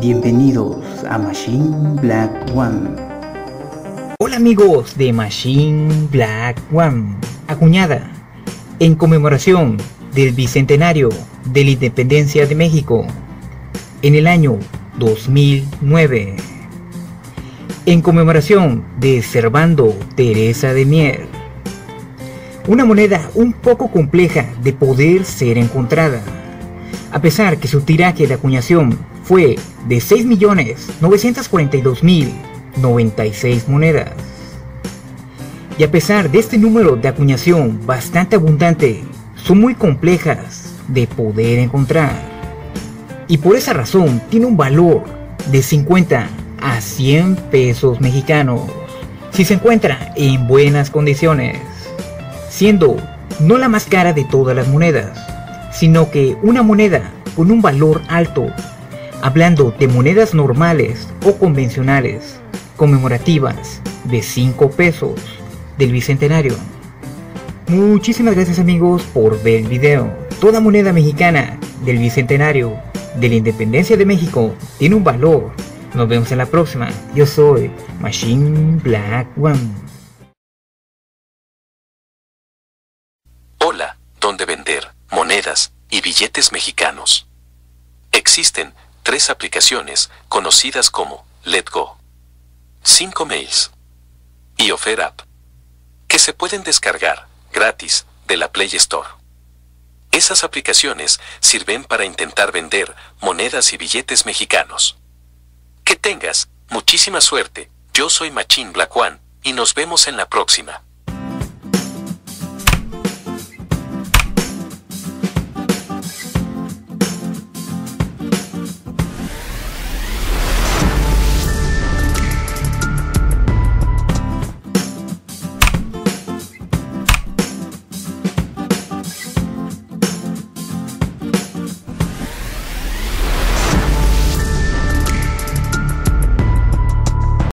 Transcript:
Bienvenidos a Machine Black One. Hola amigos de Machine Black One. Acuñada en conmemoración del bicentenario de la independencia de México en el año 2009. En conmemoración de Servando Teresa de Mier. Una moneda un poco compleja de poder ser encontrada. A pesar que su tiraje de acuñación fue de 6.942.096 monedas. Y a pesar de este número de acuñación bastante abundante, son muy complejas de poder encontrar. Y por esa razón tiene un valor de 50 a 100 pesos mexicanos si se encuentra en buenas condiciones, siendo no la más cara de todas las monedas, sino que una moneda con un valor alto, hablando de monedas normales o convencionales, conmemorativas de 5 pesos del Bicentenario. Muchísimas gracias amigos por ver el video. Toda moneda mexicana del Bicentenario de la Independencia de México tiene un valor. Nos vemos en la próxima. Yo soy Machine Black One. Hola, ¿dónde vender monedas y billetes mexicanos? Existen tres aplicaciones conocidas como Letgo, 5 Mails y OfferUp que se pueden descargar gratis de la Play Store. Esas aplicaciones sirven para intentar vender monedas y billetes mexicanos. Que tengas muchísima suerte. Yo soy Machine Black One y nos vemos en la próxima.